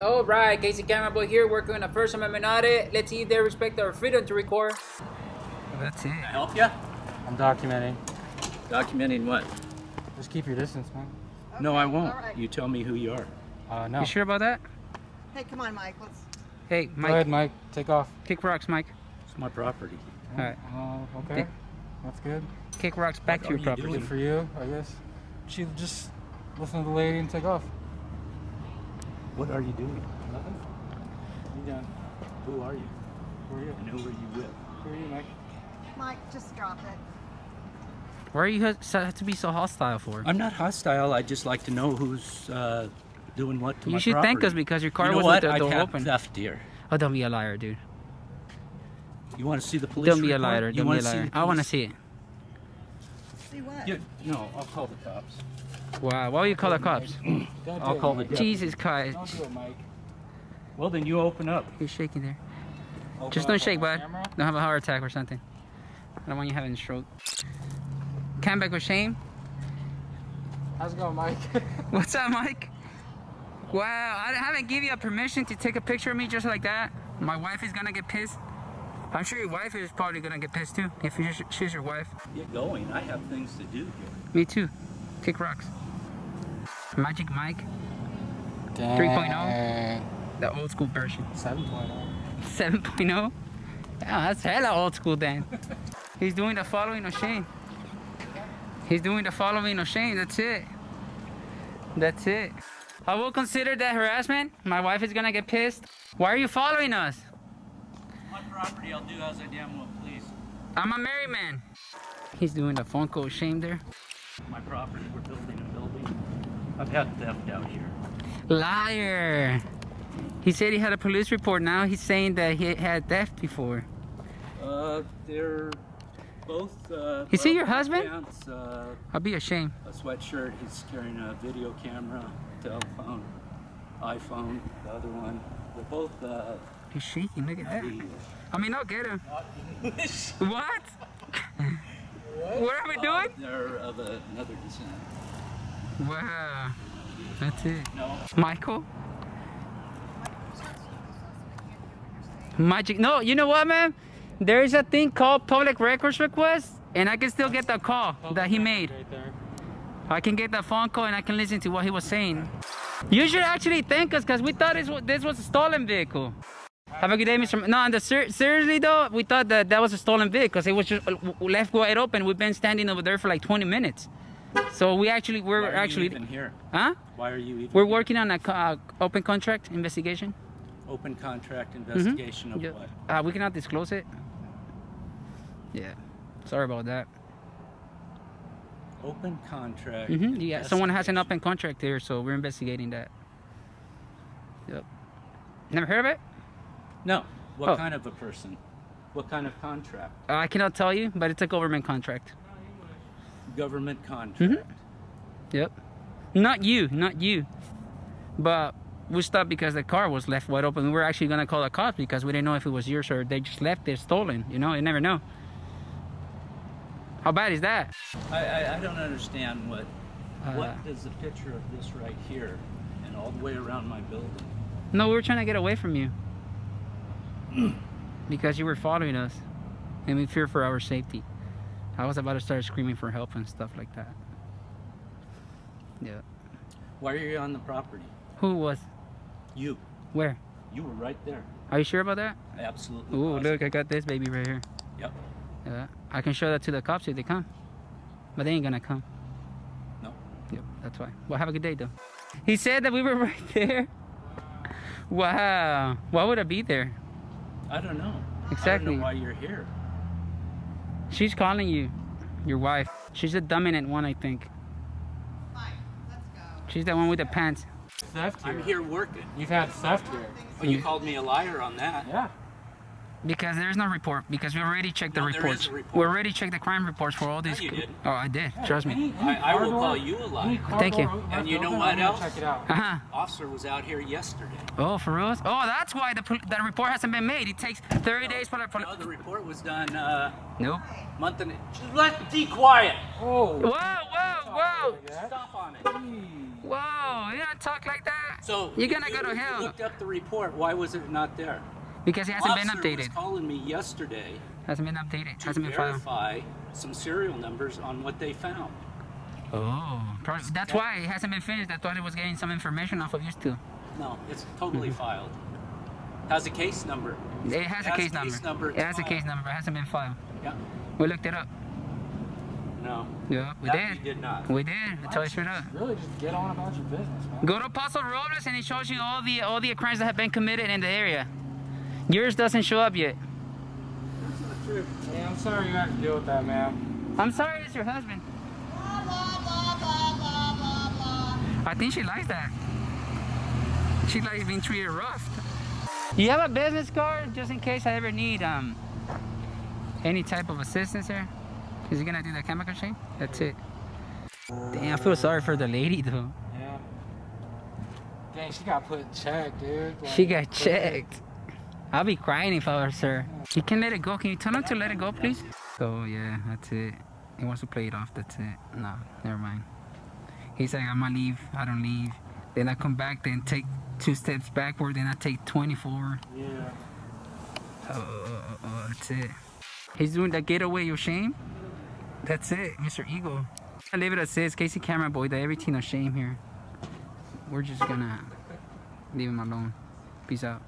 All right, KC Camera Boy here, working on a First Amendment audit. Let's see if they respect our freedom to record. That's it. Can I help you? I'm documenting. Documenting what? Just keep your distance, man. no, I won't. all right. You tell me who you are. Uh, no. You sure about that? Hey, come on, Mike. Let's. Hey, Go Mike, ahead, Mike. Take off. kick rocks, Mike. It's my property. All right. Uh, okay. That's good. Kick rocks back What to your are you property. doing? Good for you, I guess. She just listen to the lady and take off. What are you doing? Nothing. You done? Who are you? Who are you? And who are you with? Who are you, Mike? Mike, just drop it. Why are you ha- have to be so hostile for? I'm not hostile. I just like to know who's uh, doing what to You my should property. thank us because your car you know was what? with the door had open. theft here. Oh, don't be a liar, dude. You want to see the police Don't be a liar. You Don't be a liar. I want to see it. See what? You, no, I'll call the cops. Wow. Why will you call the cops? I'll call the Mike. Jesus Christ. Don't do it, Mike. Well, then you open up. You're shaking there. Open Just don't shake, my bud. camera. Don't have a heart attack or something. I don't want you having a stroke. Come back with shame. How's it going, Mike? What's up, Mike? Wow, I haven't give you a permission to take a picture of me just like that. My wife is gonna get pissed. I'm sure your wife is probably gonna get pissed too if she's- she's your wife. Get going. I have things to do here. Me too. Kick rocks. Magic Mike, 3.0? The old school version. 7.0. 7.0. Yeah, that's hella old school then. He's doing the following of Shane. He's doing the following of Shane. That's it. That's it. I will consider that harassment. My wife is gonna get pissed. Why are you following us? My property, I'll do as I damn well please. I'm a married man. He's doing the phone call shame there. My property, we're building. I've had theft out here. Liar. He said he had a police report. Now he's saying that he had theft before. Uh, they're both. Uh, he well, your husband? Pants, uh, I'll be ashamed. a sweatshirt. He's carrying a video camera, telephone, iPhone. The other one. They're both. Uh, He's shaking. Look at that. I mean, I'll get him. What? what are we doing? They're of another descent. Wow. That's it. No. Michael? Magic. No, you know what, man? There is a thing called public records request, and I can still get the call that he made. Right there. I can get the phone call and I can listen to what he was saying. You should actually thank us because we thought this was, this was a stolen vehicle. Have a good day, Mr. No, and the ser- seriously though, we thought that that was a stolen vehicle because it was just uh, left wide open. We've been standing over there for like 20 minutes. So we actually, we're Why are actually, you even here? huh? Why are you even? We're here? working on a uh, open contract investigation. Open contract investigation of Yeah. what? Uh, we cannot disclose it. Yeah. Sorry about that. Open contract. hmm Yeah, someone has an open contract there, so we're investigating that. Yep. Never heard of it? No. What Oh. kind of a person? What kind of contract? Uh, I cannot tell you, but it's a government contract. Government contract. Mm-hmm. Yep. Not you, not you. But we stopped because the car was left wide open. We were actually gonna call the cops because we didn't know if it was yours or they just left it stolen. You know, you never know. How bad is that? I, I, I don't understand what. Uh, what does the picture of this right here and all the way around my building? No, we were trying to get away from you. because you were following us. And we fear for our safety. I was about to start screaming for help and stuff like that. Yeah. Why are you on the property? Who was? You. Where? You were right there. Are you sure about that? Absolutely. Ooh, look, I got this baby right here. Yep. Yeah. I can show that to the cops if they come. But they ain't gonna come. No. Yep, that's why. Well, have a good day, though. He said that we were right there. Wow. Why would I be there? I don't know. I Exactly. don't know why you're here. She's calling you. Your wife. She's the dominant one, I think. Mike, let's go. She's the one with the pants. Theft here. I'm here working. You've had theft here. But you called me a liar on that. Yeah. Because there's no report. Because we already checked the No, there reports. is a report. We already checked the crime reports for all these. you. Oh, I did. Trust me. I, I will call you a liar. Thank you. And you know what else? Check it out. Uh huh. Officer was out here yesterday. Oh, for real? Oh, that's why the pol- the report hasn't been made. It takes 30 days for the. No, the report was done uh, Nope. month and. Just let be quiet. Oh. Whoa, whoa, whoa, Stop on it. whoa! You don't talk like that. So You're gonna you- go to you hell. Looked up the report. Why was it not there? Because it hasn't been Officer was updated. calling me yesterday Hasn't been updated. to Hasn't been filed. verify some serial numbers on what they found. Oh, that's why it hasn't been finished. I thought it was getting some information off of you two. No, it's totally mm-hmm. filed. Has a case number. It has a It has case a number. case number, It it's has a case number. It hasn't been filed. Yeah. We looked it up. No. Yeah, we that did. We did not. We did. I you straight up. Really, just get on about your business, man. Go to Paso Robles and it shows you all the all the crimes that have been committed in the area. Yours doesn't show up yet. Yeah, I'm sorry you have to deal with that, man. I'm sorry, it's your husband. Blah, blah, blah, I think she likes that. She likes being treated rough. You have a business card just in case I ever need um any type of assistance here? Is he gonna do the chemical shake? That's it. Damn, I feel sorry for the lady though. Yeah. Dang, she got put in check, dude. Like, She got checked. I'll be crying if I was her. You can let it go. Can you tell him to let it go, please? So yeah, that's it. He wants to play it off. That's it. No, never mind. He's like, I'm gonna leave. I don't leave. Then I come back. Then take two steps backward. Then I take 24. Yeah. Oh, oh, oh, oh, that's it. He's doing the getaway of shame. That's it, Mr. Eagle. I leave it as is. KC Camera Boy, the everything of shame here. We're just gonna leave him alone. Peace out.